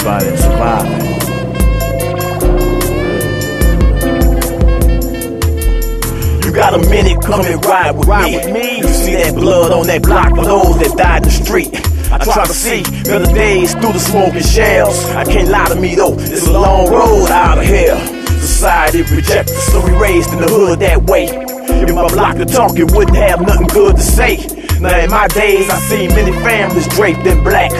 everybody that's surviving. You got a minute, come and ride with, Ride me. with me. You see that blood on that block for those that died in the street. I try to see better days through the smoking shells. I can't lie to me though, it's a long road out of here. Society rejects us, so we raised in the hood that way. If my block could talk, it wouldn't have nothing good to say. Now in my days, I seen many families draped in black.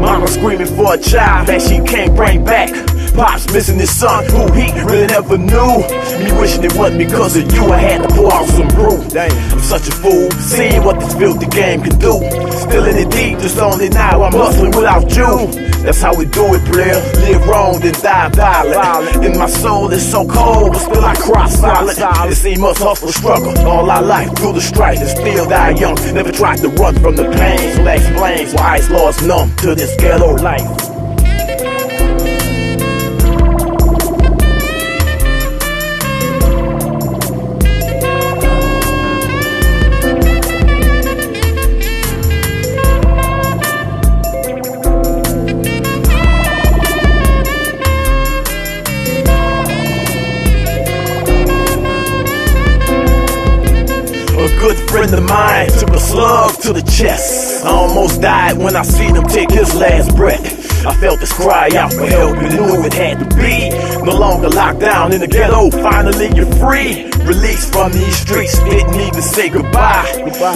Mama screaming for a child that she can't bring back. Pops missing his son, who he really never knew. Me wishing it wasn't because of you, I had to pour out some brew. Damn, I'm such a fool, seeing what this filthy game can do. Still in it deep, just only now I'm hustling without you. That's how we do it, player. Live wrong, then die violent. And my soul is so cold, but still I cry silent. It seems us hustle struggle all our life through the strife and still die young. Never tried to run from the pain, so that explains why Ice Lord's numb to this ghetto life. Good friend of mine took a slug to the chest. I almost died when I seen him take his last breath. I felt this cry out for help and knew it had to be. No longer locked down in the ghetto, finally you're free. Released from these streets, didn't even say goodbye.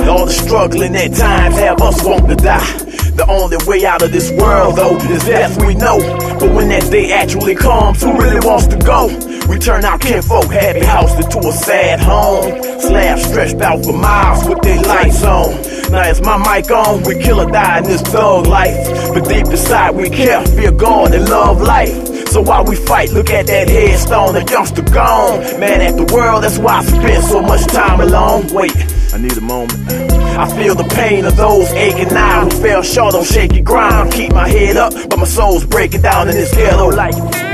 All the struggling at times have us want to die. The only way out of this world, though, is death we know. But when that day actually comes, who really wants to go? We turn our kinfolk happy house into a sad home. Slabs stretched out for miles with their lights on. Now it's my mic on, we kill or die in this thug life. But deep inside we care, fear God and love life. So while we fight, look at that headstone, a youngster gone. Man at the world, that's why I spend so much time alone. Wait, I need a moment. I feel the pain of those aching now who fell short on shaky ground. Keep my head up, but my soul's breaking down in this ghetto life.